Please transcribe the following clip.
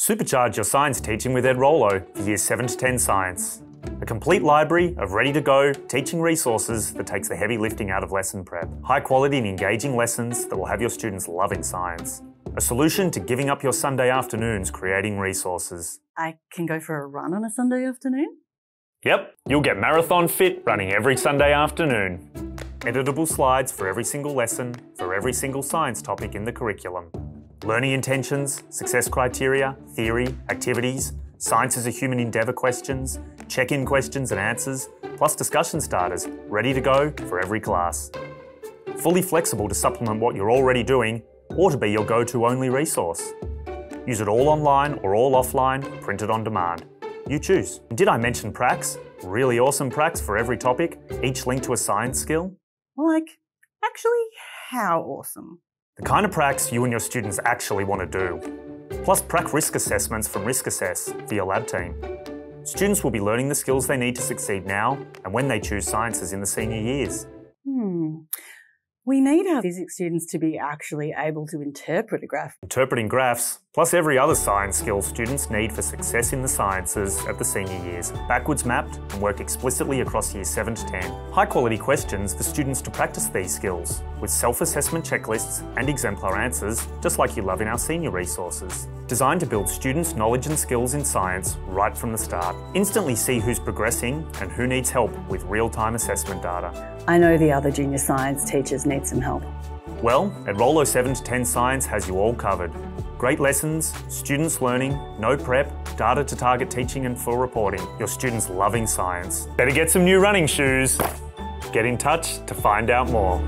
Supercharge your science teaching with Edrolo for Years 7 to 10 Science. A complete library of ready to go teaching resources that takes the heavy lifting out of lesson prep. High quality and engaging lessons that will have your students loving science. A solution to giving up your Sunday afternoons creating resources. I can go for a run on a Sunday afternoon? Yep, you'll get marathon fit running every Sunday afternoon. Editable slides for every single lesson, for every single science topic in the curriculum. Learning intentions, success criteria, theory, activities, science as a human endeavour questions, check-in questions and answers, plus discussion starters, ready to go for every class. Fully flexible to supplement what you're already doing or to be your go-to only resource. Use it all online or all offline, printed on demand. You choose. Did I mention pracs? Really awesome pracs for every topic, each linked to a science skill. Like, actually, how awesome? The kind of pracs you and your students actually want to do. Plus prac risk assessments from Risk Assess for your lab team. Students will be learning the skills they need to succeed now and when they choose sciences in the senior years. Hmm. We need our physics students to be actually able to interpret a graph. Interpreting graphs, plus every other science skill students need for success in the sciences at the senior years, backwards mapped and worked explicitly across years 7 to 10. High quality questions for students to practice these skills, with self-assessment checklists and exemplar answers, just like you love in our senior resources. Designed to build students' knowledge and skills in science right from the start. Instantly see who's progressing and who needs help with real-time assessment data. I know the other junior science teachers need some help. Well, Edrolo 7 to 10 Science has you all covered. Great lessons, students learning, no prep, data to target teaching and full reporting. Your students loving science. Better get some new running shoes. Get in touch to find out more.